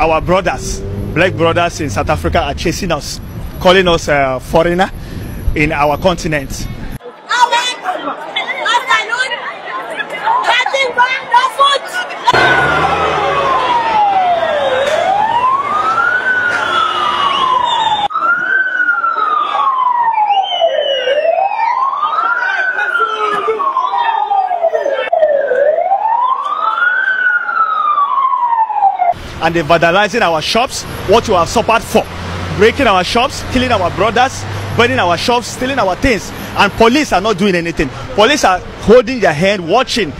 our brothers, black brothers in South Africa, are chasing us, calling us a foreigner in our continent. And they're vandalizing our shops, what we have suffered for. Breaking our shops, killing our brothers, burning our shops, stealing our things. And police are not doing anything. Police are holding their hand, watching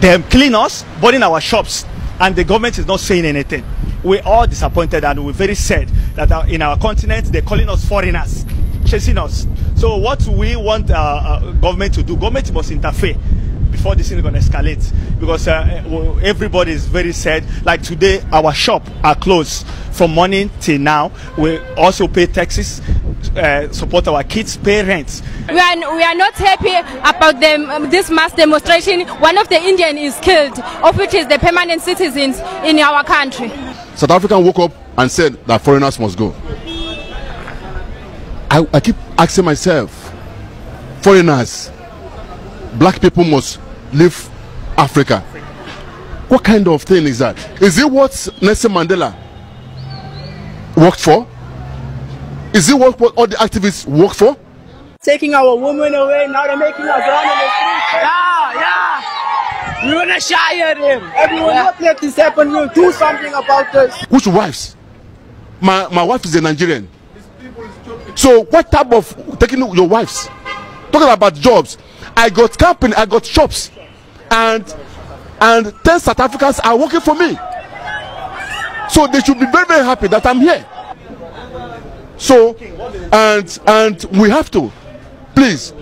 them clean us, burning our shops. And the government is not saying anything. We're all disappointed and we're very sad that in our continent they're calling us foreigners, chasing us. So what we want uh, uh, government to do, government must interfere before this thing is going to escalate because uh, everybody is very sad. Like today, our shop are closed from morning till now. We also pay taxes, uh, support our kids, pay rent. We are, we are not happy about the, um, this mass demonstration. One of the Indian is killed, of which is the permanent citizens in our country. South African woke up and said that foreigners must go. I, I keep asking myself, foreigners, black people must leave Africa. What kind of thing is that? Is it what Nelson Mandela worked for? Is it what, what all the activists work for? Taking our women away, now they're making us run in the streets. Yeah, yeah. We wanna shire them. Everyone, yeah. not let this happen. We'll do something about this. Which wives? My my wife is a Nigerian. So what type of taking your wives? Talking about jobs. I got company, I got shops and and 10 South Africans are working for me. So they should be very, very happy that I'm here. So, and and we have to, please,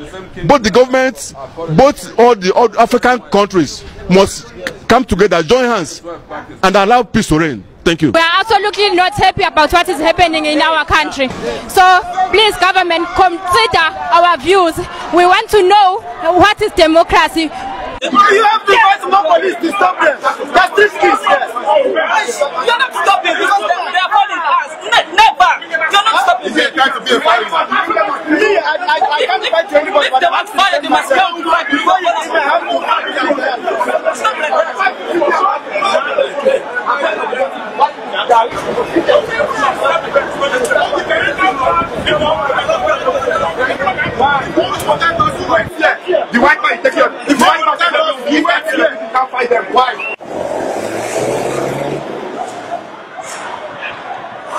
both the governments, both all the all African countries must come together, join hands, and allow peace to reign. Thank you. We are absolutely not happy about what is happening in our country. So please, government, consider our views. We want to know what is democracy. You have to find more police to stop them. That's this kids here. You're not stopping because they, they are calling us. Ne never. You're not stopping. Is it trying to be a fighter? Me, I, I, I can't fight anybody.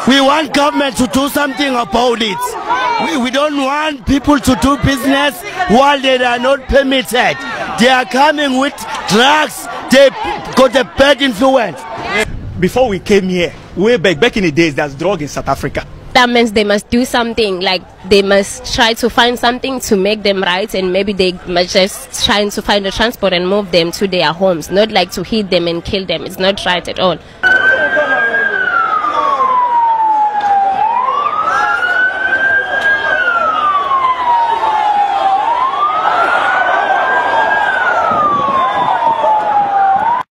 We want government to do something about it. We, we don't want people to do business while they are not permitted. They are coming with drugs. They got a bad influence. Before we came here, way back, back in the days, there's drug in South Africa that means they must do something like they must try to find something to make them right and maybe they must just trying to find a transport and move them to their homes not like to hit them and kill them it's not right at all